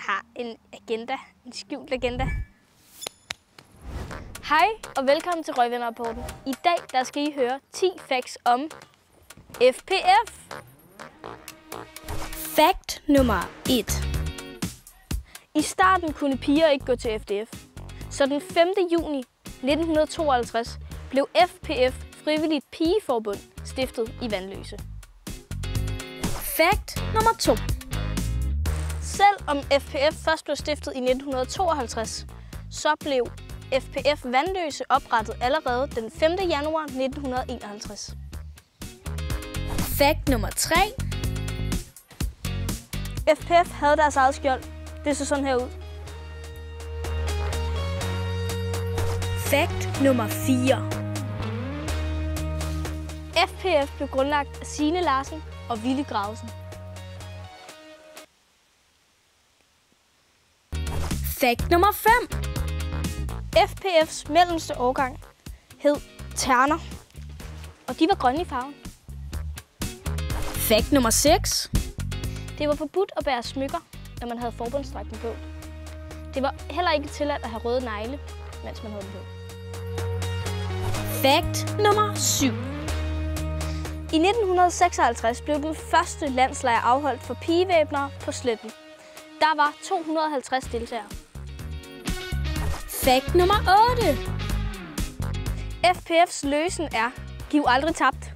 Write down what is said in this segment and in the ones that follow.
Jeg har en agenda, en skjult agenda. Hej og velkommen til Røgvinderrapporten. I dag der skal I høre 10 facts om FPF. Fact nummer 1. I starten kunne piger ikke gå til FDF. Så den 5. juni 1952 blev FPF Frivilligt Pigeforbund stiftet i Vandløse. Fact nummer 2. Selvom FPF først blev stiftet i 1952, så blev FPF Vandløse oprettet allerede den 5. januar 1951. Fact nummer 3. FPF havde deres eget skjold. Det så sådan her ud. Fact nummer 4. FPF blev grundlagt af Signe Larsen og Willy Gravesen. Fakt nummer 5. FPF's mellemste årgang hed Terner, og de var grønne i farven. Fakt nummer 6. Det var forbudt at bære smykker, når man havde forbundsdragten på. Det var heller ikke tilladt at have røde negle, mens man havde den på. Fakt nummer 7. I 1956 blev den første landslejr afholdt for pigevæbnere på sletten. Der var 250 deltagere. Fakt nummer 8. FPF's løsen er, giv aldrig tabt.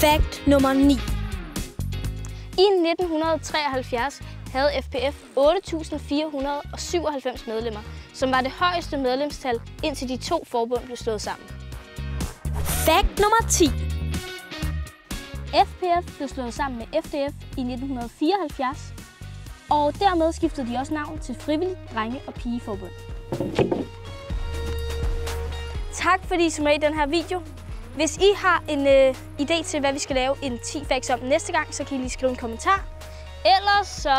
Fakt nummer 9. I 1973 havde FPF 8.497 medlemmer, som var det højeste medlemstal, indtil de to forbund blev slået sammen. Fakt nummer 10. FPF blev slået sammen med FDF i 1974, og dermed skiftede de også navn til Frivillig Drenge- og Pigeforbund. Tak fordi I så med i den her video. Hvis I har en øh, idé til, hvad vi skal lave en 10 facts om næste gang, så kan I lige skrive en kommentar. Ellers så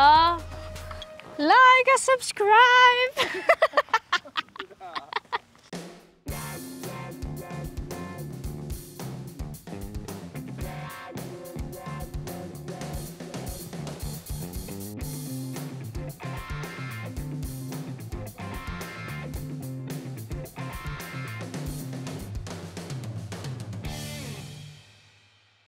like og subscribe!